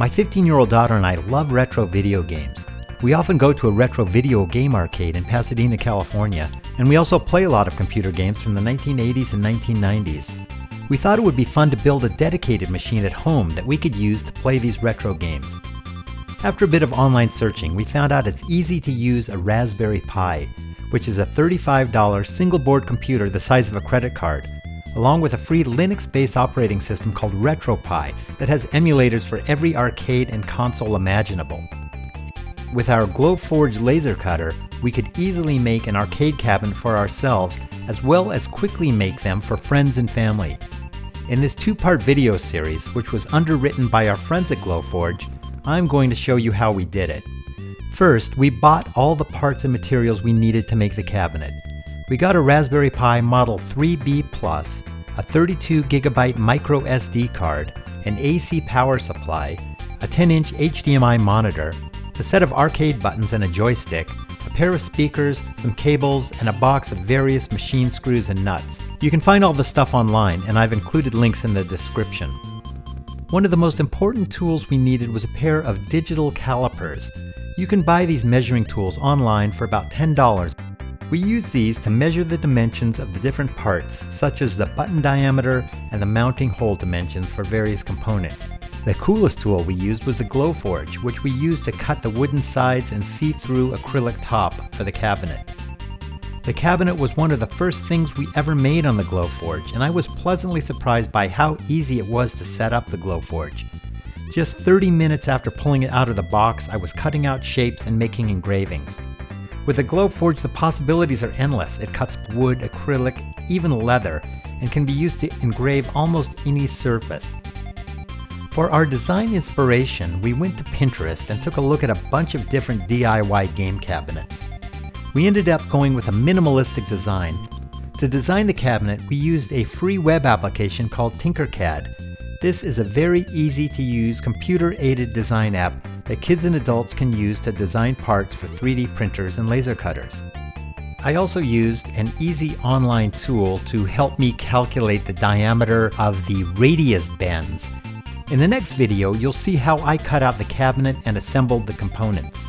My 15 year old daughter and I love retro video games. We often go to a retro video game arcade in Pasadena, California, and we also play a lot of computer games from the 1980s and 1990s. We thought it would be fun to build a dedicated machine at home that we could use to play these retro games. After a bit of online searching, we found out it's easy to use a Raspberry Pi, which is a $35 single board computer the size of a credit card along with a free Linux-based operating system called RetroPie that has emulators for every arcade and console imaginable. With our Glowforge laser cutter, we could easily make an arcade cabinet for ourselves as well as quickly make them for friends and family. In this two-part video series, which was underwritten by our friends at Glowforge, I'm going to show you how we did it. First, we bought all the parts and materials we needed to make the cabinet. We got a Raspberry Pi Model 3B Plus, a 32 gigabyte micro SD card, an AC power supply, a 10 inch HDMI monitor, a set of arcade buttons and a joystick, a pair of speakers, some cables, and a box of various machine screws and nuts. You can find all the stuff online, and I've included links in the description. One of the most important tools we needed was a pair of digital calipers. You can buy these measuring tools online for about $10 we use these to measure the dimensions of the different parts, such as the button diameter and the mounting hole dimensions for various components. The coolest tool we used was the Glowforge, which we used to cut the wooden sides and see-through acrylic top for the cabinet. The cabinet was one of the first things we ever made on the Glowforge, and I was pleasantly surprised by how easy it was to set up the Glowforge. Just 30 minutes after pulling it out of the box, I was cutting out shapes and making engravings. With a Glowforge, the possibilities are endless. It cuts wood, acrylic, even leather, and can be used to engrave almost any surface. For our design inspiration, we went to Pinterest and took a look at a bunch of different DIY game cabinets. We ended up going with a minimalistic design. To design the cabinet, we used a free web application called Tinkercad. This is a very easy to use computer aided design app that kids and adults can use to design parts for 3D printers and laser cutters. I also used an easy online tool to help me calculate the diameter of the radius bends. In the next video, you'll see how I cut out the cabinet and assembled the components.